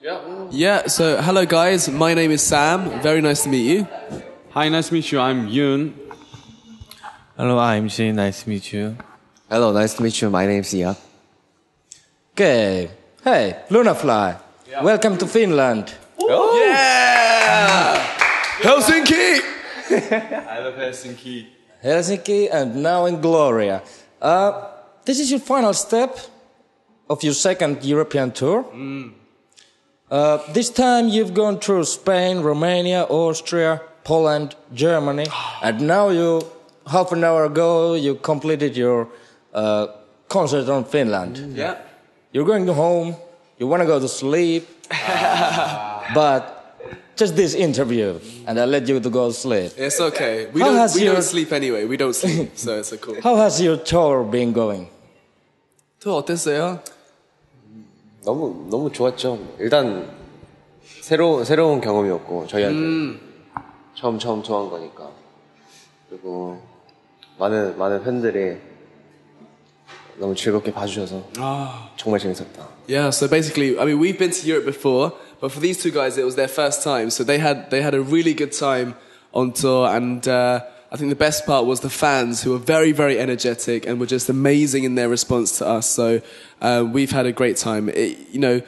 Yeah, Yeah, so hello guys, my name is Sam. Very nice to meet you. Hi, nice to meet you. I'm Yoon. Hello, I'm Shin. Nice to meet you. Hello, nice to meet you. My name's Ia. Okay. Hey, Lunafly. Welcome to Finland. Yeah! Helsinki! I love Helsinki. Helsinki and now in Gloria. Uh, this is your final step of your second European tour. Uh, this time you've gone through Spain, Romania, Austria, Poland, Germany, and now you, half an hour ago, you completed your uh, concert on Finland. Mm. Yeah. You're going home, you want to go to sleep, but just this interview, and I let you to go to sleep. It's okay. We, don't, we your... don't sleep anyway. We don't sleep, so it's a cool. How has your tour been going? どうですよ 너무 너무 좋았죠. 일단 새로 새로운 경험이었고 저희한테 처음 처음 좋아한 거니까 그리고 많은 많은 팬들이 너무 즐겁게 봐주셔서 정말 재밌었다. Yeah, so basically, I mean, we've been to Europe before, but for these two guys, it was their first time. So they had they had a really good time on tour, and uh, I think the best part was the fans who were very, very energetic and were just amazing in their response to us. So uh, we've had a great time. It, you know,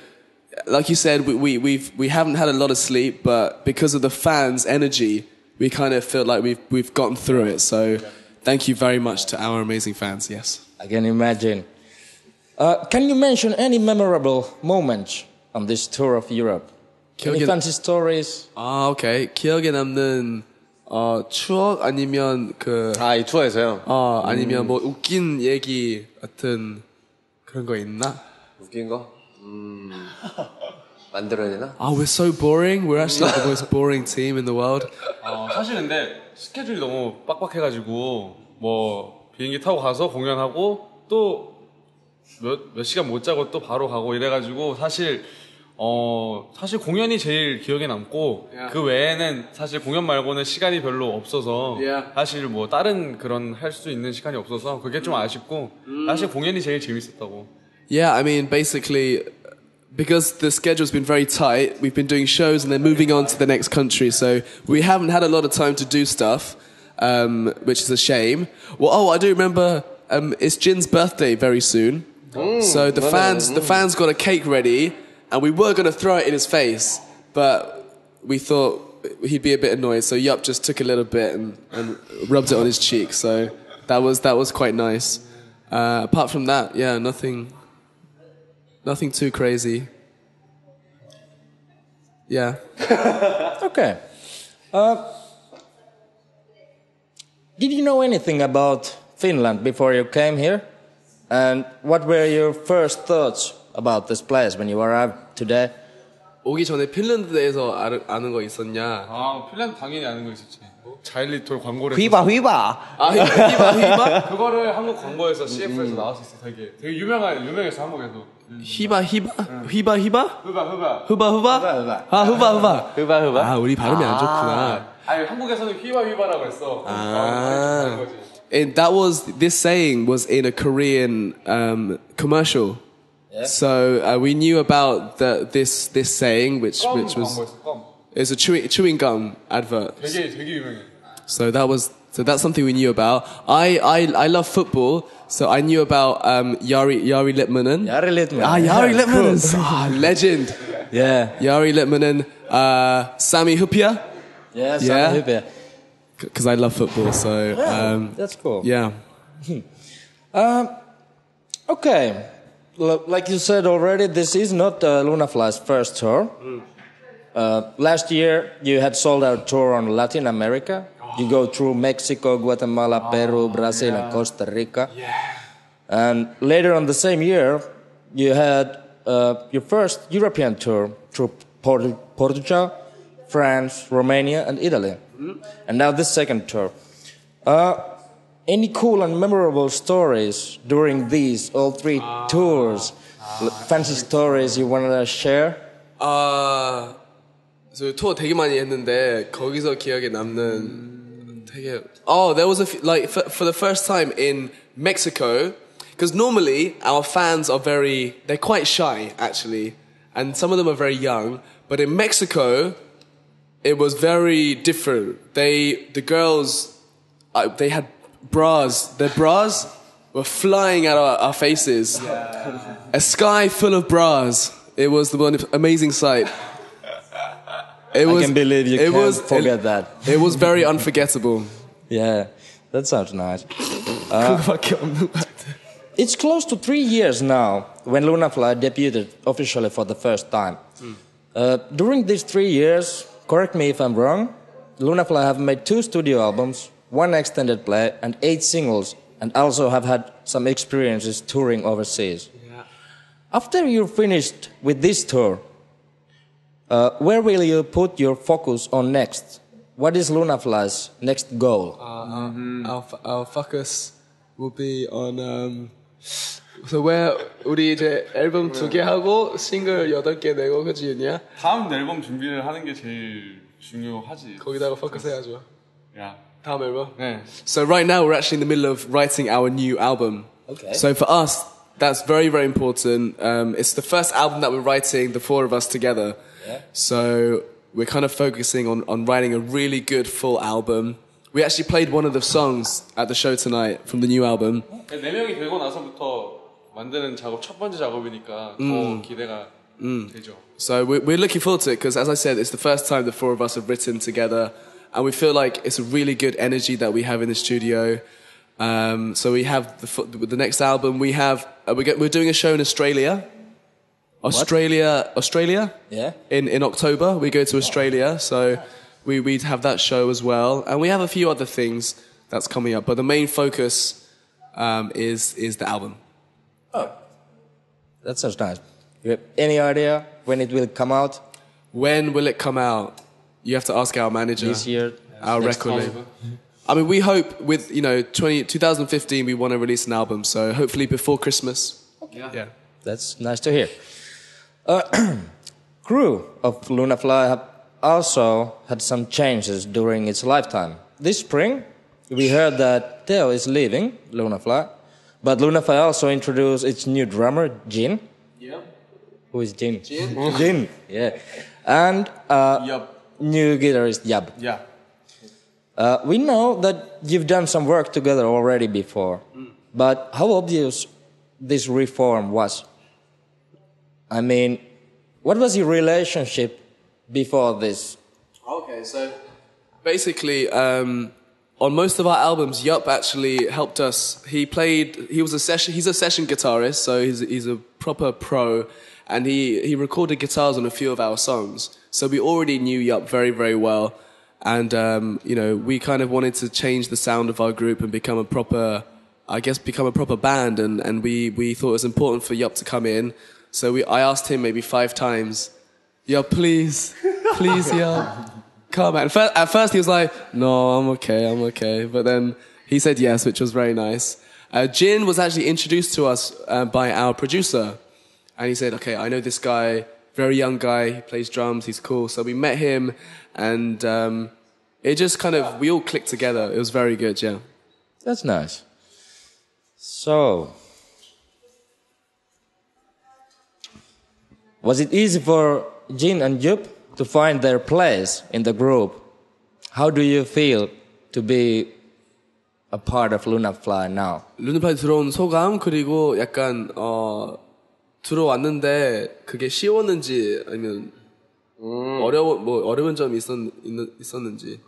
like you said, we, we, we've, we haven't had a lot of sleep, but because of the fans' energy, we kind of feel like we've, we've gotten through it. So thank you very much to our amazing fans, yes. I can imagine. Uh, can you mention any memorable moments on this tour of Europe? Any fancy stories? Ah, okay. Kjolgenamnen 어, 추억 아니면 그 아 이 투어에서요. 어, 아니면 뭐 웃긴 얘기 같은 그런 거 있나? 웃긴 거 음, 만들어야 되나? 아, we're so boring. We're actually the most boring team in the world. 어, 사실 근데 스케줄이 너무 빡빡해가지고 뭐 비행기 타고 가서 공연하고 또 몇 몇 시간 못 자고 또 바로 가고 이래가지고 사실 어 사실 공연이 제일 기억에 남고 Yeah. 그 외에는 사실 공연 말고는 시간이 별로 없어서 Yeah. 사실 뭐 다른 그런 할 수 있는 시간이 없어서 그게 좀 아쉽고 사실 공연이 제일 재밌었다고. Yeah, I mean, basically, because the schedule's been very tight, we've been doing shows and then moving on to the next country. So we haven't had a lot of time to do stuff, um, which is a shame. Well, oh, I do remember um, it's Jin's birthday very soon. so the fans, the fans got a cake ready, and we were going to throw it in his face, but we thought he'd be a bit annoyed. So Yup just took a little bit and, and rubbed it on his cheek. So that was that was quite nice. Uh, apart from that, yeah, nothing. Nothing too crazy. Yeah. Okay. Uh, did you know anything about Finland before you came here? And what were your first thoughts about this place when you arrived today? 오기 전에 핀란드 대해서 아는, 아는 거 있었냐? 아 핀란드 당연히 아는 거 있었지. 자일리톨 광고를 휘바 휘바. 아, 히바, 히바? 그거를 한국 광고에서 CF에서 나왔었어 되게 되게 유명한 유명했어 한국에서 히바, 히바? 휘바, 히바? 흐바 흐바 후바, 후바? 아, 후바, 후바. 흐바 흐바. 아, 우리 발음이 안 좋구나. 아니 한국에서는 휘바 휘바라고 했어 아. 아 거지 And that was, this saying was in a Korean um, commercial. So uh, we knew about the, this this saying, which gum, which was it's it was a chewing chewing gum advert. So that was so that's something we knew about. I I, I love football, so I knew about um, Jari Jari Litmanen. Jari Litmanen. Ah, Jari yeah, Litmanen. Cool. Ah, legend. yeah. Jari Litmanen. Uh, Sami Hyypiä. Yeah, Sami yeah. Hyypiä. Because I love football, so yeah, um, that's cool. Yeah. Hmm. um, okay. Like you said already, this is not uh, Lunafly's first tour. Uh, last year, you had sold out tour on Latin America. You go through Mexico, Guatemala, Peru, Brazil, and Costa Rica. Yeah. And later on the same year, you had uh, your first European tour through Port- Portugal, France, Romania, and Italy. And now this second tour. Uh, any cool and memorable stories during these all three tours? L- Fancy stories you want to share? 아, 저 투어 되게 많이 했는데 거기서 기억에 남는 되게 oh there was a few, like for, for the first time in Mexico because normally our fans are very they're quite shy actually and some of them are very young. But in Mexico, it was very different. They, the girls, uh, they had bras. The bras were flying out our, our faces. A sky full of bras. It was the one amazing sight. It I can believe you it can't was, forget it, that. It was very unforgettable. Yeah, that sounds nice. It's close to three years now when Lunafly debuted officially for the first time. Uh, during these three years, correct me if I'm wrong, Lunafly have made two studio albums, one extended play, and eight singles, and also have had some experiences touring overseas. After you're finished with this tour, uh, where will you put your focus on next? What is Lunafly's next goal? Our, f- our focus will be on. Um, so where 우리 이제 앨범 두 개 하고 싱글 여덟 개 내고 그지 윤이야? 다음 앨범 준비를 하는 게 제일 중요하지. 거기다가 포커스 해야죠. 야. 다음 앨범. 네. So right now we're actually in the middle of writing our new album. Okay. So for us, that's very very important. Um, it's the first album that we're writing, the four of us together. So we're kind of focusing on on writing a really good full album. We actually played one of the songs at the show tonight from the new album. 네 명이 되고 나서부터 만드는 작업 첫 번째 작업이니까 더 기대가 되죠. So we're, we're looking forward to it because, as I said, it's the first time the four of us have written together, and we feel like it's a really good energy that we have in the studio. Um, so we have the, the next album. We have uh, we get, we're doing a show in Australia, Australia, Australia. Yeah. In in October, we go to Australia, so we we have that show as well, and we have a few other things that's coming up. But the main focus um, is is the album. Oh, that sounds nice. You have any idea when it will come out? When will it come out? You have to ask our manager. This year? our record label. I mean, we hope with you know 20, 2015 we want to release an album, so hopefully before Christmas. Yeah. That's nice to hear. Uh, crew of Lunafly have also had some changes during its lifetime. This spring, we heard that Theo is leaving Lunafly, but Lunafly also introduced its new drummer, Jin. Yeah. Who is Jin? Jin. Jin, yeah. And uh, Yup. New guitarist, Yab. Yeah. Uh, we know that you've done some work together already before, but how obvious this reform was? I mean, what was your relationship before this? Okay, so basically, um, on most of our albums, Yup actually helped us. He played. He was a session. He's a session guitarist, so he's he's a proper pro, and he he recorded guitars on a few of our songs. So we already knew Yup very very well, and um, you know we kind of wanted to change the sound of our group and become a proper. I guess become a proper band, and, and we, we thought it was important for Yup to come in. So we, I asked him maybe five times, Yup, please, please, Yup, come. And at first he was like, no, I'm okay, I'm okay. But then he said yes, which was very nice. Uh, Jin was actually introduced to us uh, by our producer And he said, okay, I know this guy, very young guy, he plays drums, he's cool. So we met him and um, it just kind of, we all clicked together. It was very good, yeah. That's nice. So, was it easy for Jin and Yup to find their place in the group? How do you feel to be a part of Lunafly now? 루니파이 들어온 소감 그리고 약간 어 들어왔는데 그게 쉬웠는지 아니면 어려워 뭐 어려운 점이 있었 있는, 있었는지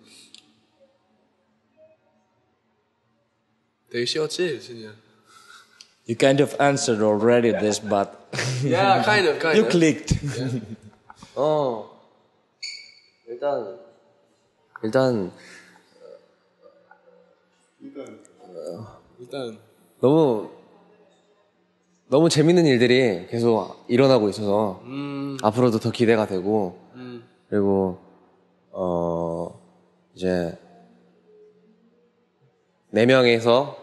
되게 쉬웠지 진이야. You kind of answered already this, but Yeah, kind of, kind you of. clicked. 어 일단 일단 일단 너무 너무 재밌는 일들이 계속 일어나고 있어서 앞으로도 더 기대가 되고 그리고 어 이제 네 명에서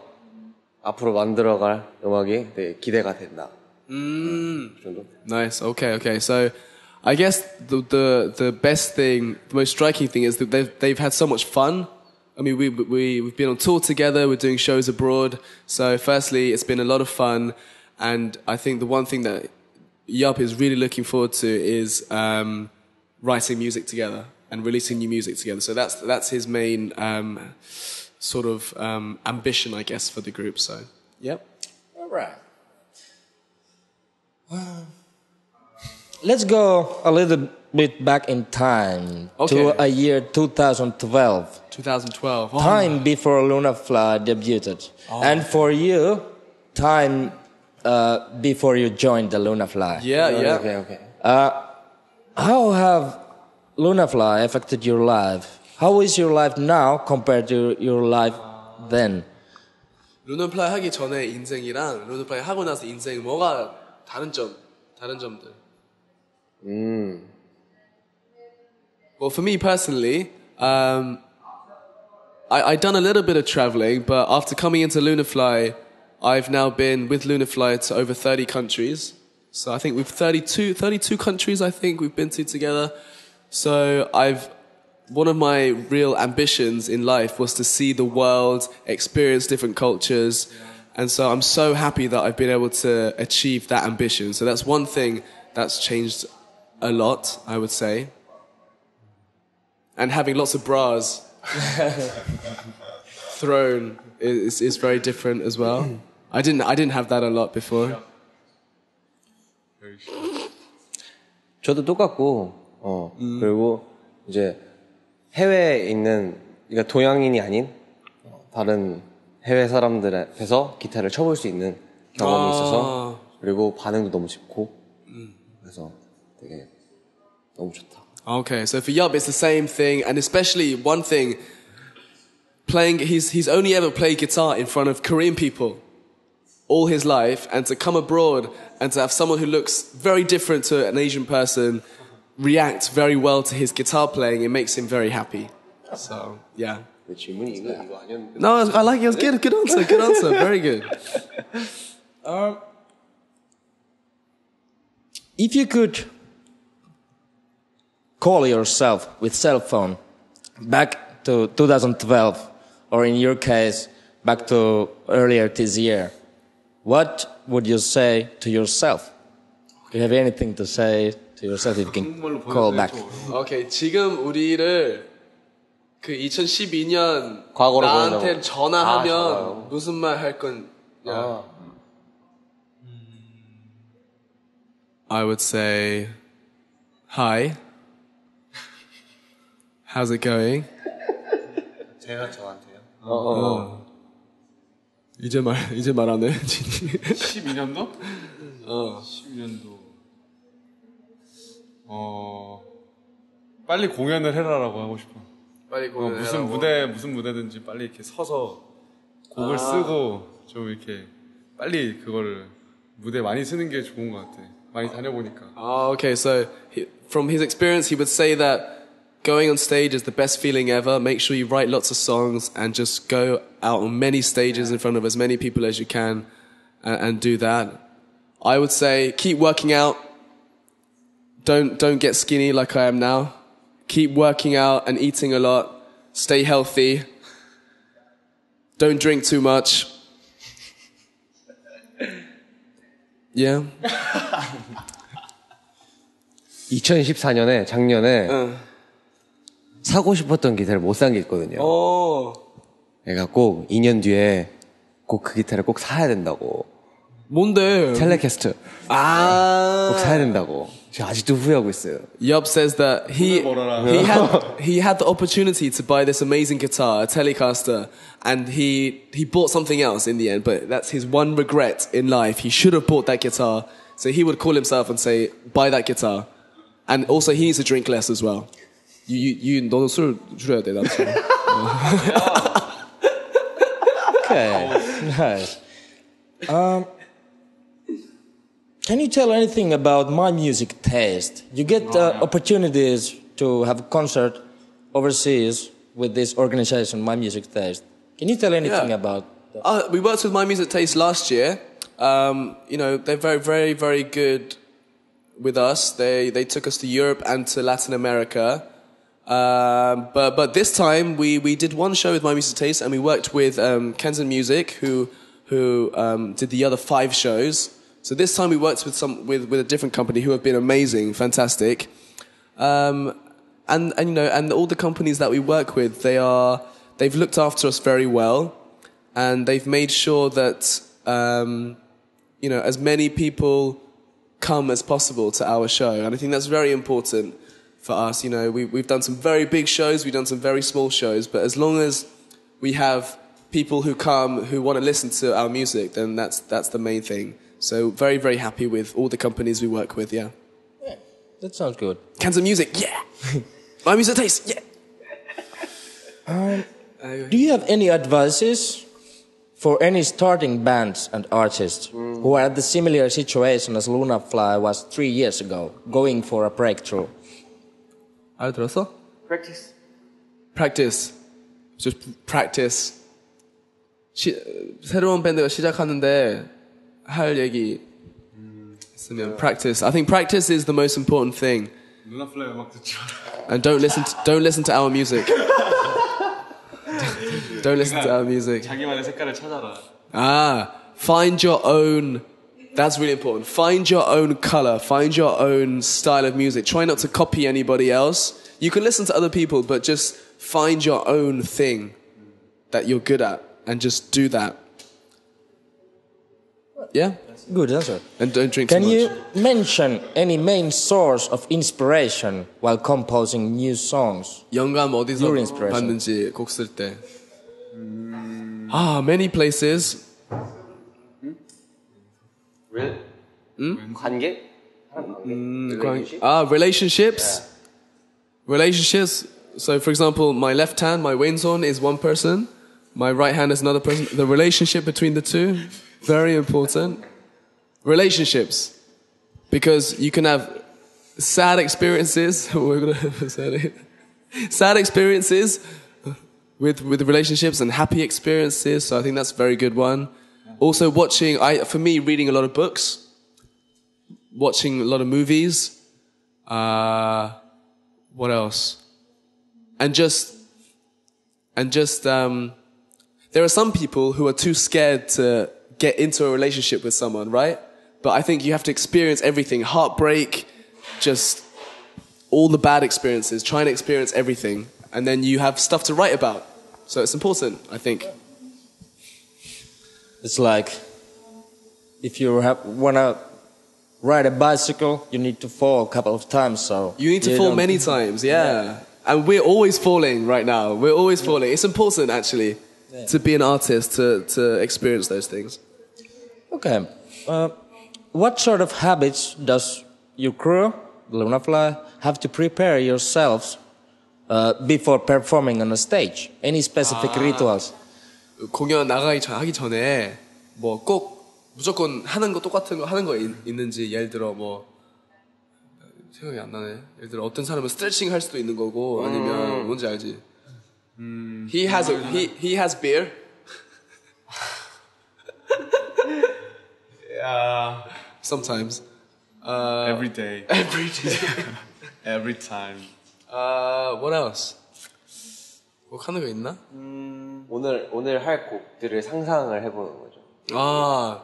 앞으로 만들어갈 음악이 되게 기대가 된다. 음. 그 정도. Nice. Okay. Okay. So, I guess the the the best thing, the most striking thing is that they've they've had so much fun. I mean, we we we've been on tour together. We're doing shows abroad. So, firstly, it's been a lot of fun, and I think the one thing that Yup is really looking forward to is um, writing music together and releasing new music together. So that's that's his main um, sort of um, ambition, I guess, for the group. So, yep. All right. Well, let's go a little bit back in time Okay. to a year 2012. 2012. Oh, time before Luna Fly debuted. Oh. And for you, time uh, before you joined the Luna Fly. Yeah, yeah. 오케이 오케이. How have Luna Fly affected your life? How is your life now compared to your life then? 루너플라이 하기 전에 인생이랑 루너플라이 하고 나서 인생 뭐가 다른 점, 다른 점들. Well, for me personally, um, I I done a little bit of traveling, but after coming into Lunafly, I've now been with Lunafly to over 30 countries. So I think we've 32, 32 countries. I think we've been to together. So I've one of my real ambitions in life was to see the world, experience different cultures. And so I'm so happy that I've been able to achieve that ambition. So that's one thing that's changed a lot, I would say. And having lots of bras thrown is, is very different as well. I didn't, I didn't have that a lot before. 저도 똑같고, 어, 그리고 이제 해외에 있는, 그러니까 동양인이 아닌 어, 다른 해외 사람들 앞에서 기타를 쳐볼 수 있는 경험이 아. 있어서, 그리고 반응도 너무 좋고, 그래서 되게 너무 좋다. Okay, so for Yub, it's the same thing, and especially one thing, playing, he's, he's only ever played guitar in front of Korean people all his life and to come abroad and to have someone who looks very different to an Asian person react very well to his guitar playing, it makes him very happy. So, yeah. No, I like it. Good. Good answer. Good answer. Very good. Um, if you could call yourself with cell phone back to 2012, or in your case, back to earlier this year, what would you say to yourself? Do you have anything to say to yourself if you can call back? Okay, 지금 우리를 그 2012년 과거로 나한테 보내자고. 전화하면 아, 전화요? 무슨 말 할 거냐? 아, I would say, hi. How's it going? 제가 저한테요. 어, 어, 어. 이제 말 이제 말안 해. 진이. 12년도? 어. 12년도. 어, 빨리 공연을 해라라고 하고 싶어. 빨리 어, 공연해. 무슨 무대, 무슨 무대든지 빨리 이렇게 서서 곡을 쓰고 좀 이렇게 빨리 그거를 무대 많이 쓰는 게 좋은 것 같아. 많이 다녀보니까. Oh, okay. So he, from his experience, he would say that going on stage is the best feeling ever. Make sure you write lots of songs and just go out on many stages in front of as many people as you can, and, and do that. I would say keep working out. Don't don't get skinny like I am now. Keep working out and eating a lot. Stay healthy. Don't drink too much. Yeah. 2014년에, 작년에 응. 사고 싶었던 기타를 못 산 게 있거든요. Oh. 내가 꼭 2년 뒤에 꼭 그 기타를 꼭 사야 된다고. 뭔데? 텔레캐스트 아. 꼭 사야 된다고. 제가 아직도 후회하고 있어요. Yup says that he he had he had the opportunity to buy this amazing guitar, a Telecaster, and he he bought something else in the end. But that's his one regret in life. He should have bought that guitar. So he would call himself and say, "Buy that guitar," and also he needs to drink less as well. You you you 너도 술 줄여야 돼 나도. Okay, nice. Um, can you tell anything about my music taste? You get uh, opportunities to have a concert overseas with this organization, My Music Taste. Can you tell anything Yeah. about? that? Uh, we worked with My Music Taste last year. Um, you know, they're very, very, very good with us. They they took us to Europe and to Latin America. Um, but but this time we, we did one show with My Music Taste and we worked with um, Kenton Music who who um, did the other five shows. So this time we worked with some with, with a different company who have been amazing, fantastic. Um, and, and you know, and all the companies that we work with, they are they've looked after us very well, and they've made sure that um, you know as many people come as possible to our show, and I think that's very important for us. You know, we, we've done some very big shows, we've done some very small shows, but as long as we have people who come who want to listen to our music, then that's that's the main thing. So very very happy with all the companies we work with. Yeah, yeah That sounds good. cans of music. Yeah, my music taste. Yeah. Um, do you have any advices for any starting bands and artists who are at the similar situation as Luna Fly was three years ago, going for a breakthrough? 알아들었어? Practice. Practice. Just practice. 시, 새로운 밴드가 시작하는데 할 얘기 있으면 practice. I think practice is the most important thing. 누나 플레이 음악 듣지 마라. And don't listen to, don't listen to our music. don't listen to our music. 자기만의 색깔을 찾아라. Ah, find your own. That's really important. Find your own color. Find your own style of music. Try not to copy anybody else. You can listen to other people, but just find your own thing that you're good at and just do that. Yeah? Good answer. And don't drink Can too much. you mention any main source of inspiration while composing new songs? 영감 어디서 Your inspiration. 받는지 곡 쓸 때. Ah, many places. Real? 관계? Ah, relationships. Relationships. So, for example, my left hand, my 왼손 is one person. My right hand is another person. The relationship between the two, very important. Relationships. Because you can have sad experiences. We're gonna have sad, sad experiences with, with relationships and happy experiences. So I think that's a very good one. Also watching, I, for me, reading a lot of books watching a lot of movies. Uh, what else? And just, and just, um, there are some people who are too scared to get into a relationship with someone, right? But I think you have to experience everything heartbreak, just all the bad experiences, try and experience everything. And then you have stuff to write about. So it's important, I think. It's like if you have, wanna ride a bicycle, you need to fall a couple of times. So You need to fall many times, yeah. And we're always falling right now. We're always falling. It's important, actually, to be an artist, to, to experience those things. Okay. Uh, what sort of habits does your crew, Lunafly, have to prepare yourselves uh, before performing on a stage? Any specific rituals? 공연 나가기 전, 하기 전에 뭐 꼭 무조건 하는 거 똑같은 거 하는 거 있, 있는지 예를 들어 뭐 생각이 안 나네. 예를 들어 어떤 사람은 스트레칭 할 수도 있는 거고 아니면 뭔지 알지? He has a, he he has beer. Yeah. Sometimes. Uh, Every day. every day. Every time. Uh, what else? 뭐 하는 거 있나? 오늘 오늘 할 곡들을 상상을 해보는 거죠. Ah,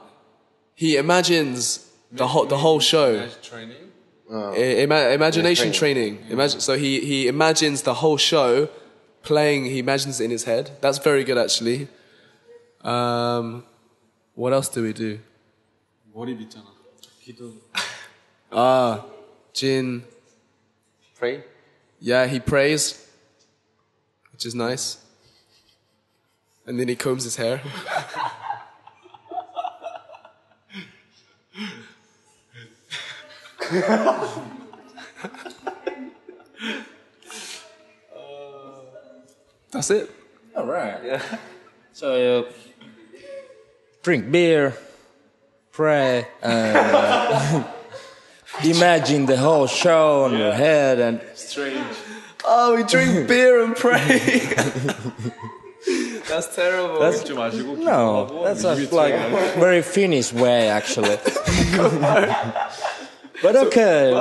he imagines the whole the whole show. Training. I- ima- imagination Yeah, training. Imagine, so he, he imagines the whole show playing, he imagines it in his head. That's very good, actually. Um, what else do we do? 머리 빗잖아. 기도. Ah, Jin. Pray. Yeah, he prays, which is nice. And then he combs his hair. That's it. All right. Yeah. So uh, drink beer, pray, and uh, imagine the whole show on your head, and Oh, we drink beer and pray. that's terrible. That's too much. No, that's a like very Finnish way actually. but okay.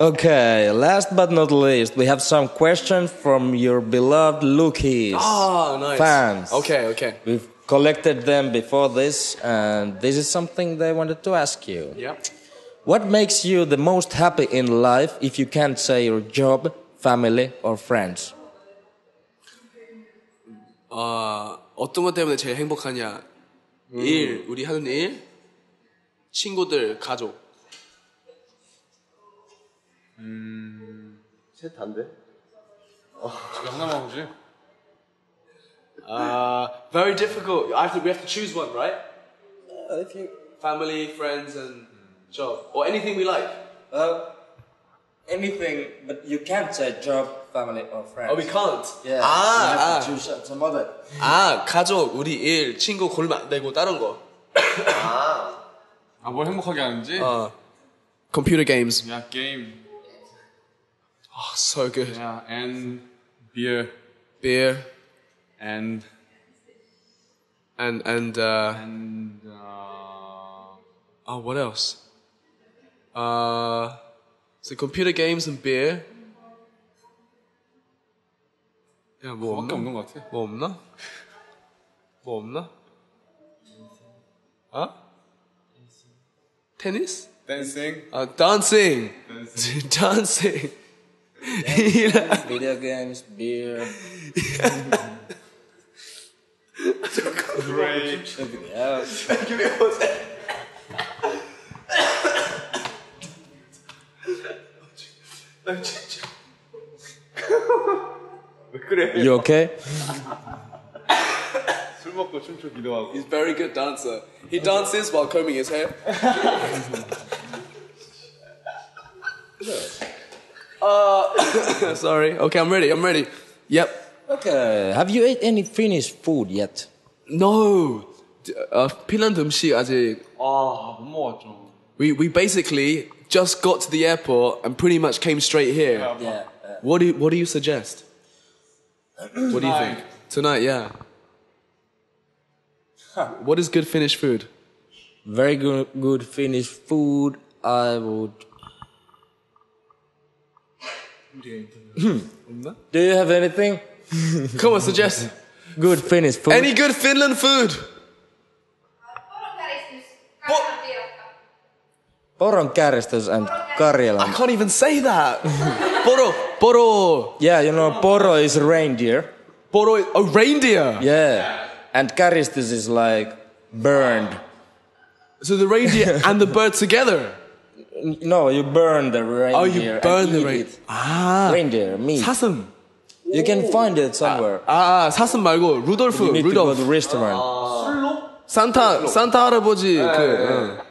Okay, last but not least, we have some questions from your beloved Lukis oh, nice. fans. Okay, okay. We've collected them before this, and this is something they wanted to ask you. Yeah. What makes you the most happy in life if you can't say your job, family, or friends? 아, 어떤 것 때문에 제일 행복하냐? 일, 우리 하는 일, 친구들, 가족. 셋 단데? 지금 하나만 보지? Uh, very difficult. I have to, we have to choose one, right? if you, Family, friends, and job, or anything we like. uh, anything, but you can't say job, family, or friends. Oh, we can't. Yeah. 아, you have 아. to choose some other. 아, 가족, 우리 일, 친구 고르면 안 되고 다른 거. 아, 뭘 행복하게 하는지? 어. Computer games. 야, 게임. Oh, so good. 야, and beer. Beer and and and uh, and uh, oh, what else? Uh, so computer games and beer. 야, 뭐 그거밖에 없나? 없는 것 같아. 뭐 없나? 뭐 없나? 어? 테니스? 댄싱. 아, dancing. dancing. Video games, beer. 브레 이크. else. You okay? 술 먹고 춤추기도 하고. He's a very good dancer. He dances while combing his hair. uh, sorry. Okay, I'm ready. I'm ready. Yep. Okay. Have you ate any Finnish food yet? No. Uh, 핀란드 음식 아직. 아, 못 먹었죠. We we basically just got to the airport and pretty much came straight here. Yeah. What do you, what do you suggest? What do you think? Tonight, yeah. What is good Finnish food? Very good, good Finnish food. I would. Hmm. Do you have anything? Come on, suggest. Good Finnish food. Any good Finland food? Poronkäristys and Karjalan. I can't even say that. Poro, Poro. Yeah, you know, Poro is reindeer. Poro, a reindeer. Yeah, and characters is like burned. So the reindeer and the bird together. No, you burn the reindeer. Oh, you burn the reindeer. Ah, reindeer meat. 사슴. You can find it somewhere. Ah, ah, ah 아 사슴 말고 you need To go to restaurant. santa santa 할아버지 그.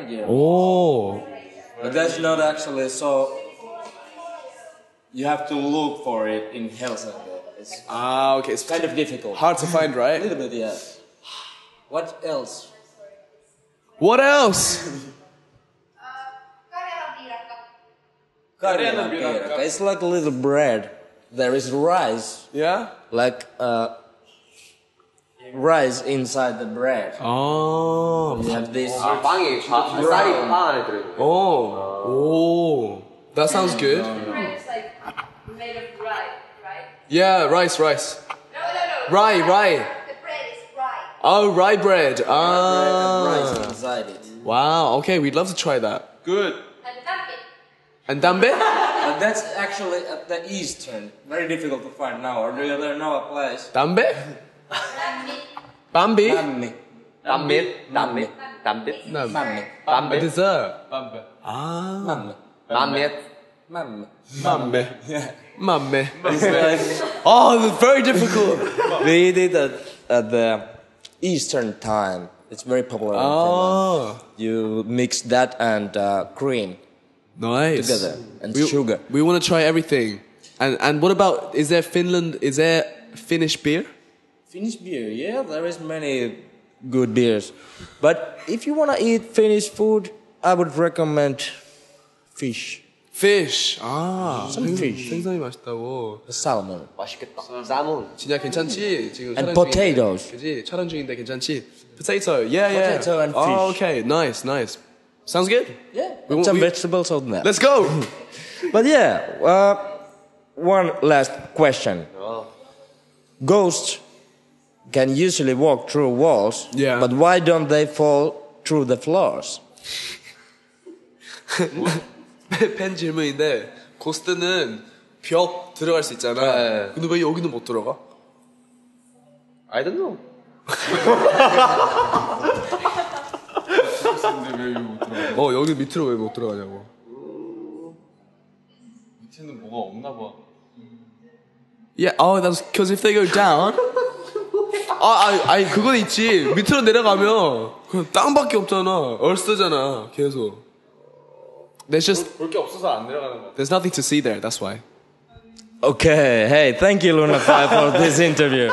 Reindeer. 오. But that's not actually so. You have to look for it in Helsinki. It's Ah, okay. It's kind of difficult. hard to find, right? A little bit, yeah. What else? What else? Karjalan. It's like a little bread. There is rice, Yeah. like uh, rice inside the bread. Oh. You have this. 빵이 바, 쌀이 빵 안에 들어있는 거예요. Oh. Oh. That sounds good. bread is like made of rye, right? Yeah, rice, rice. No, no, no. Rye, rye. The bread is rye. Oh, rye bread. Rice Ah. inside it. Wow. Okay, we'd love to try that. Good. And tampi. And dambe? But that's actually at the eastern. Very difficult to find now. Or do you know a place? Dambe? Bambi. Bambi. Bambi. Bambi. Bambi. Bambi. Bambi. It is a. Bambi. Ah. Bambi. Bambi. Mamme. Mamme. Mamme. oh, very difficult. we did at, at the Eastern time. It's very popular oh. You mix that and uh, cream. Nice. Together and we, sugar. We want to try everything. And and what about is there Finland? Is there Finnish beer? Finnish beer, yeah, there is many good beers. But if you want to eat Finnish food, I would recommend fish, Fish. 아. Some fish. 생선이 맛있다고. salmon, 맛있겠다. 쌈은. 진짜 괜찮지? 지금 and 촬영 potatoes. 중인데. 그지? 촬영 중인데 괜찮지? Potato. Yeah, yeah. Potato and Oh, fish. okay. Nice, nice. Sounds good. Yeah, We- and some we- vegetables on that. Let's go. But yeah, uh, one last question. Ghosts can usually walk through walls, Yeah. but why don't they fall through the floors? 팬 질문인데 고스트는 벽 들어갈 수 있잖아. 네. 근데 왜 여기는 못 들어가? I don't know. 근데 왜 여기 못 들어가? 어 여기 밑으로 왜 못 들어가냐고. 밑에는 뭐가 없나 봐. Yeah, oh, that's because if they go down. 아, 아, 아니 그건 있지. 밑으로 내려가면 그냥 땅밖에 없잖아. 얼스잖아. 계속. There's just 볼 게 없어서 안 내려가는 거야. there's nothing to see there. That's why. Okay, hey, thank you, Luna Five, for this interview.